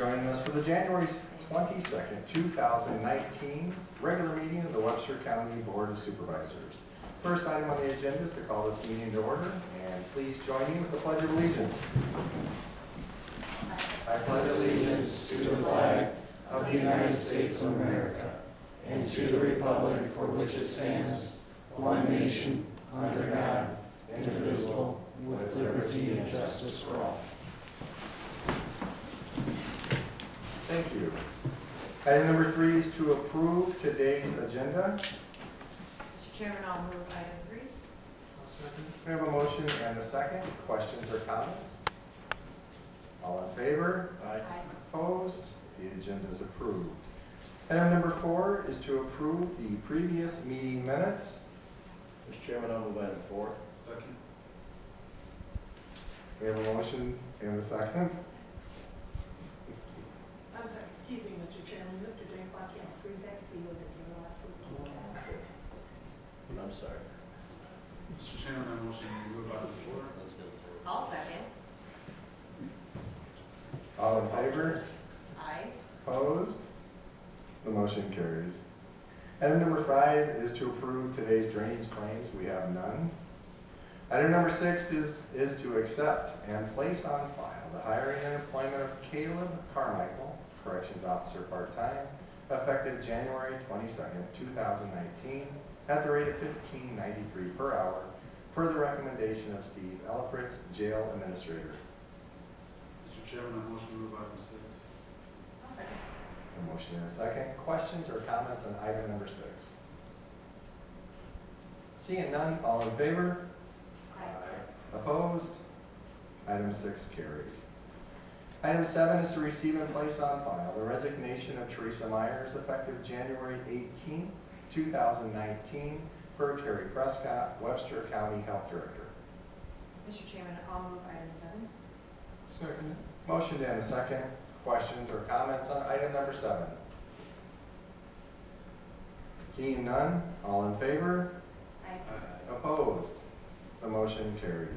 joining us for the January twenty-second, two thousand nineteen regular meeting of the Webster County Board of Supervisors. First item on the agenda is to call this meeting to order, and please join me with the pledge of allegiance. I pledge allegiance to the flag of the United States of America and to the republic for which it stands, one nation, under God, indivisible, with liberty and justice for all. Thank you. Item number three is to approve today's agenda. Mr. Chairman, I'll move item three. We have a motion and a second. Questions or comments? All in favor? Aye. Opposed? The agenda is approved. Item number four is to approve the previous meeting minutes. Mr. Chairman, I'll move item four. Second. We have a motion and a second. I'm sorry, excuse me, Mr. Chairman, Mr. Dencklau can't approve that because he wasn't here last week. I'm sorry. Mr. Chairman, I motion to move item four. Let's go forward. I'll second. All in favor? Aye. Opposed? The motion carries. Item number five is to approve today's drainage claims. We have none. Item number six is, is to accept and place on file the hiring and employment of Caleb Carmichael, Corrections Officer, part-time, effective January twenty-second, two thousand nineteen, at the rate of fifteen ninety-three per hour, per the recommendation of Steve Elfritz, Jail Administrator. Mr. Chairman, I motion to move item six. I'll second. A motion and a second. Questions or comments on item number six? Seeing none, all in favor? Aye. Opposed? Item six carries. Item seven is to receive and place on file the resignation of Teresa Myers effective January 18, two thousand nineteen, per Kari Prescott, Webster County Health Director. Mr. Chairman, I'll move item seven. Second. Motion and a second. Questions or comments on item number seven? Seeing none, all in favor? Aye. Opposed? The motion carries.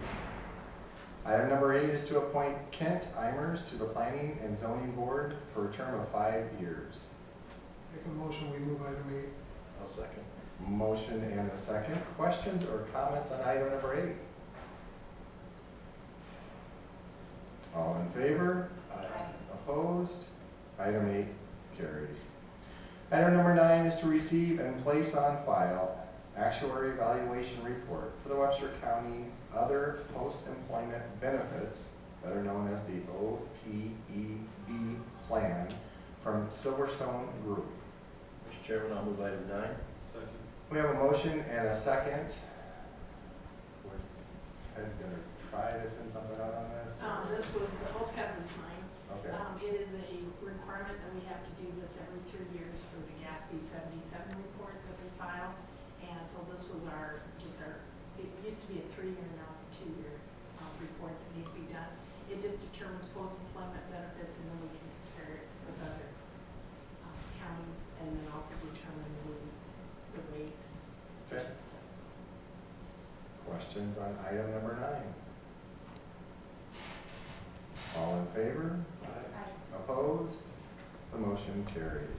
Item number eight is to appoint Kent Imers to the Planning and Zoning Board for a term of five years. Make a motion, we move item eight. I'll second. Motion and a second. Questions or comments on item number eight? All in favor? Aye. Opposed? Item eight carries. Item number nine is to receive and place on file actuary evaluation report for the Webster County other post-employment benefits that are known as the OPEB plan from Silverstone Group. Mr. Chairman, I'll move item nine. Second. We have a motion and a second. Was Ted gonna try to send something out on this? Um, this was, the OPEB is mine. Okay. Um, it is a requirement that we have to do this every three years for the GASB seventy-seven report that we file. And so this was our, just our, it used to be a three-year, now it's a two-year, um, report that needs to be done. It just determines post-employment benefits and then we can compare it with other, um, counties and then also determine the, the rate. Okay. Questions on item number nine? All in favor? Aye. Opposed? The motion carries.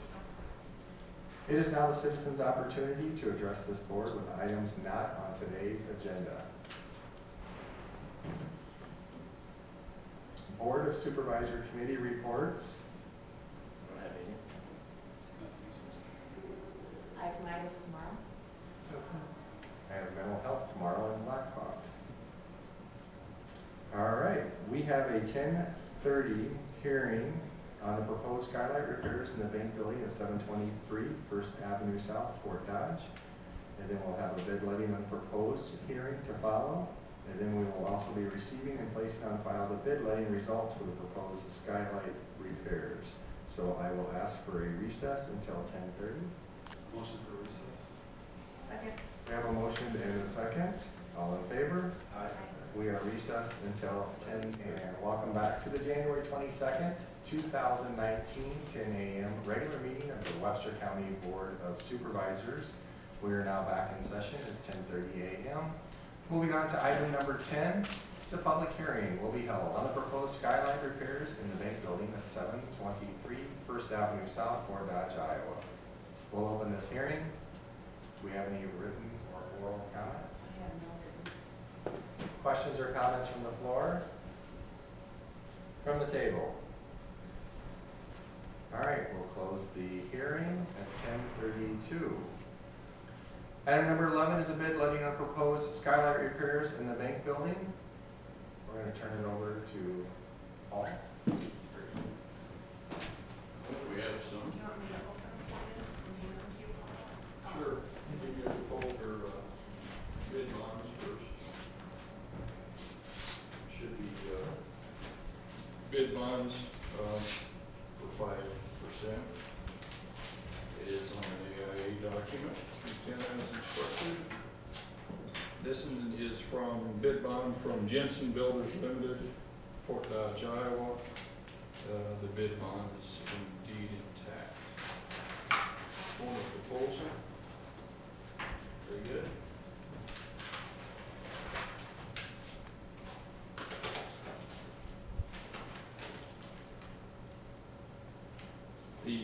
It is now the citizens' opportunity to address this board with items not on today's agenda. Board of Supervisor Committee reports. I don't have any. I have Midas tomorrow. I have mental health tomorrow in Black Hawk. All right, we have a ten thirty hearing on the proposed skylight repairs in the bank building at 723 First Avenue South, Fort Dodge. And then we'll have a bid letting and proposed hearing to follow. And then we will also be receiving and placing on file the bid letting results for the proposed skylight repairs. So I will ask for a recess until ten thirty. Motion for recess. Second. We have a motion and a second. All in favor? Aye. We are recessed until ten AM. Welcome back to the January twenty-second, two thousand nineteen, ten AM regular meeting of the Webster County Board of Supervisors. We are now back in session. It's ten thirty AM. Moving on to item number ten, it's a public hearing will be held on the proposed skylight repairs in the bank building at 723 First Avenue South, Fort Dodge, Iowa. We'll open this hearing. Do we have any written or oral comments? I have no written. Questions or comments from the floor? From the table? All right, we'll close the hearing at ten thirty-two. Item number eleven is a bid letting on proposed skylight repairs in the bank building. We're gonna turn it over to Paul. We have some. Do you want me to open them for you? and hand them to you? Oh. Sure. Give you a poll or, uh, bid bonds first. Should be, uh, bid bonds, um, for five percent. It is on the AIA document, ten as instructed. This one is from bid bond from Jensen Builders Limited, Fort Dodge, Iowa. Uh, the bid bond is indeed intact. Form of proposal. Very good. The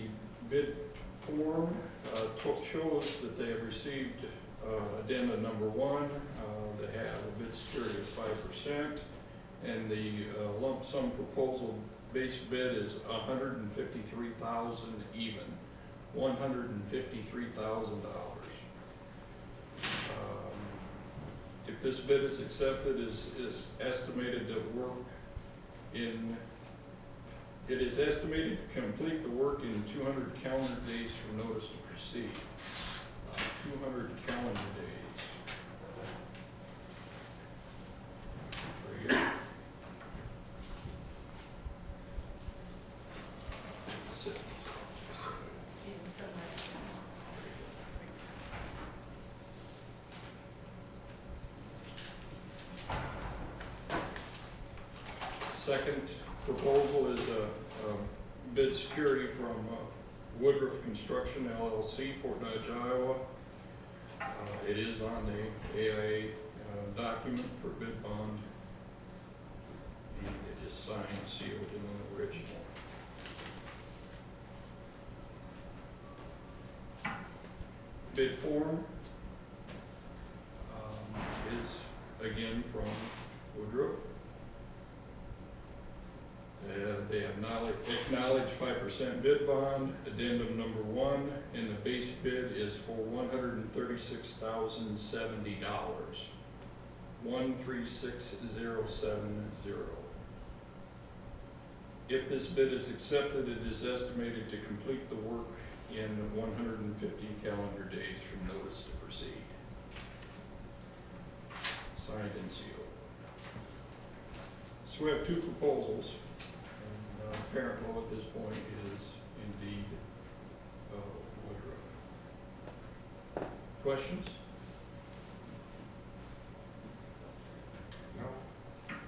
bid form uh, shows that they have received uh, addenda number one. Uh, They have a bid security of five percent, and the uh, lump sum proposal base bid is hundred and fifty-three thousand even, one hundred and fifty-three thousand dollars. Um, If this bid is accepted, is, is estimated to work in, it is estimated to complete the work in two hundred calendar days from notice to proceed. Two hundred calendar days. Second proposal is a, a bid security from uh, Woodruff Construction LLC, Fort Dodge, Iowa. Uh, It is on the AIA uh, document for bid bond. And it is signed, sealed, and an original. Bid form um, is again from Woodruff. Uh, They have knowledge, acknowledged five percent bid bond, addendum number one, and the base bid is for one hundred and thirty-six thousand seventy dollars. One three six zero seven zero. If this bid is accepted, it is estimated to complete the work in one hundred and fifty calendar days from notice to proceed. Signed and sealed. So we have two proposals. Uh, parent row at this point is indeed uh, Woodruff. Questions? No?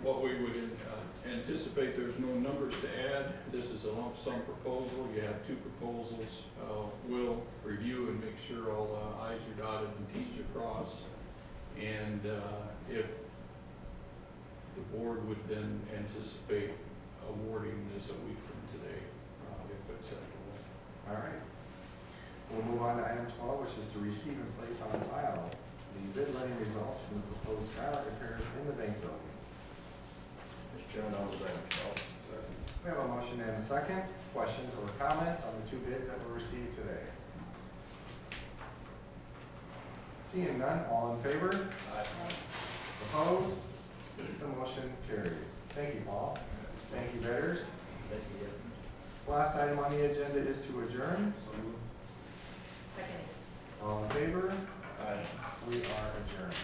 What we would uh, anticipate, there's no numbers to add. This is a lump sum proposal. You have two proposals. Uh, We'll review and make sure all the i's are dotted and t's are crossed. And uh, if the board would then anticipate awarding this a week from today, uh, if acceptable. All right. We'll move on to item twelve, which is to receive and place on file the bid letting results from the proposed skylight repairs in the bank building. Mr. Chairman, I'll move item twelve. Second. We have a motion and a second. Questions or comments on the two bids that were received today? Seeing none, all in favor? Aye. Opposed? The motion carries. Thank you, Paul. Thank you, you. Last item on the agenda is to adjourn. Second. All in favor? Aye. We are adjourned.